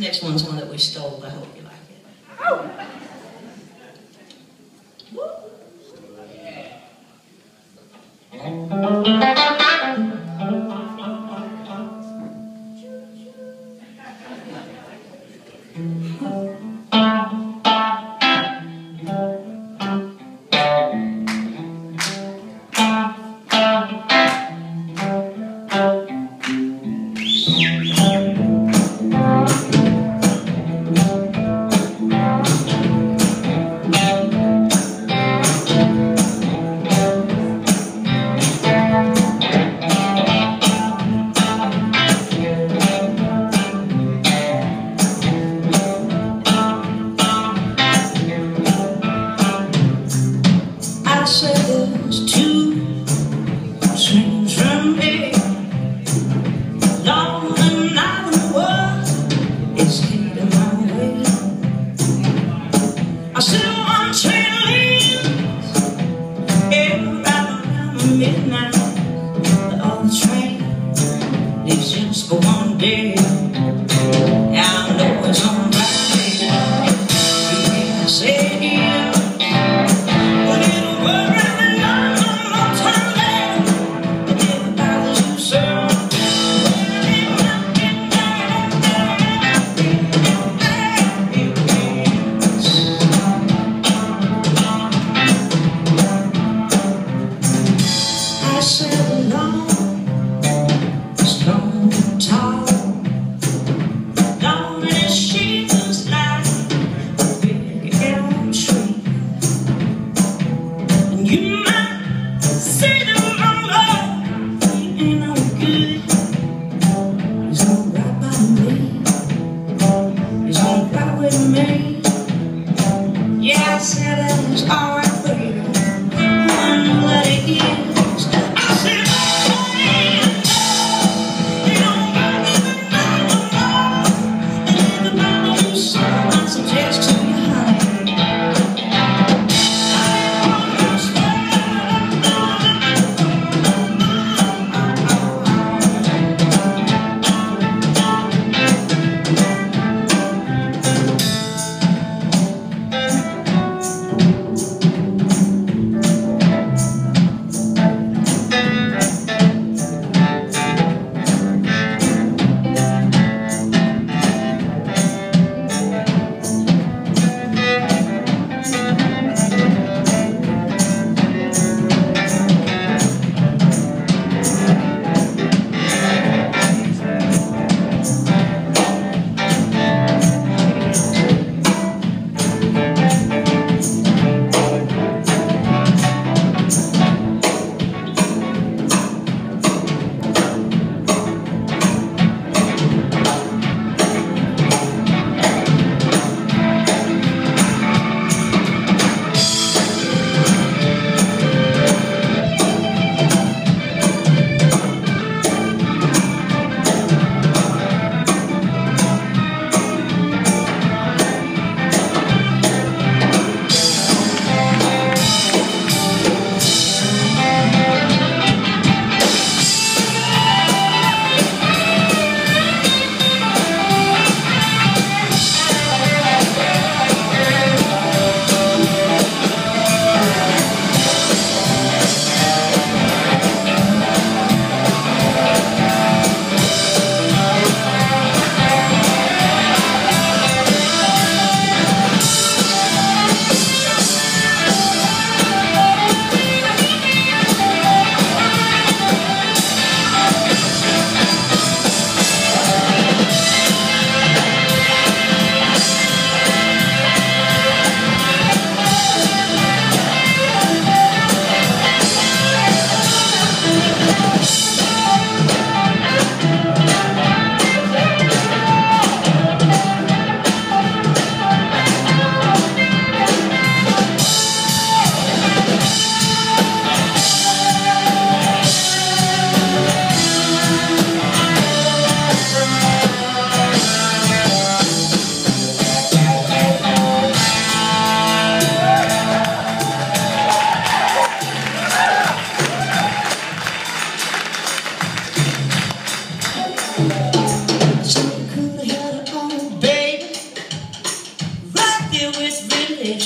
next one's one that we stole. I hope you like it. Oh. Thank Too.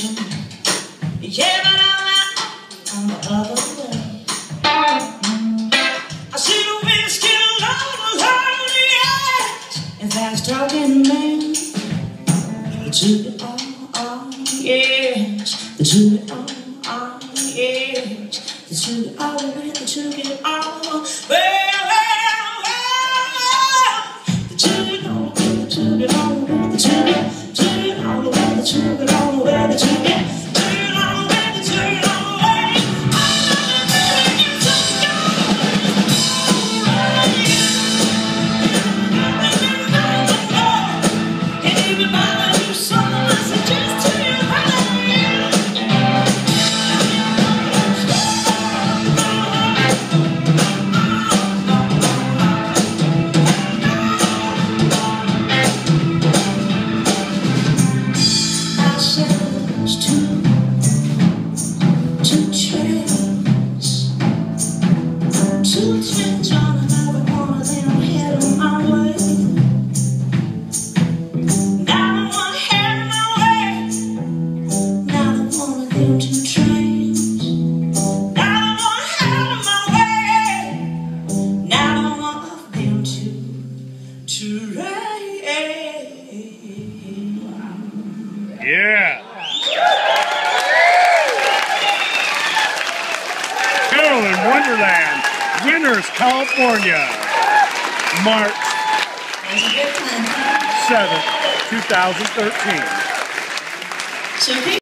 Station. Yeah, but I'm on the other way. I see the whiskey alone on the edge. And fast man. Took it all, all, yes. Took it all, all, yes. They took it all away, trains. Yeah. Carolyn Wonderland, Winters, California, March That's a good time. 7th, 2013. So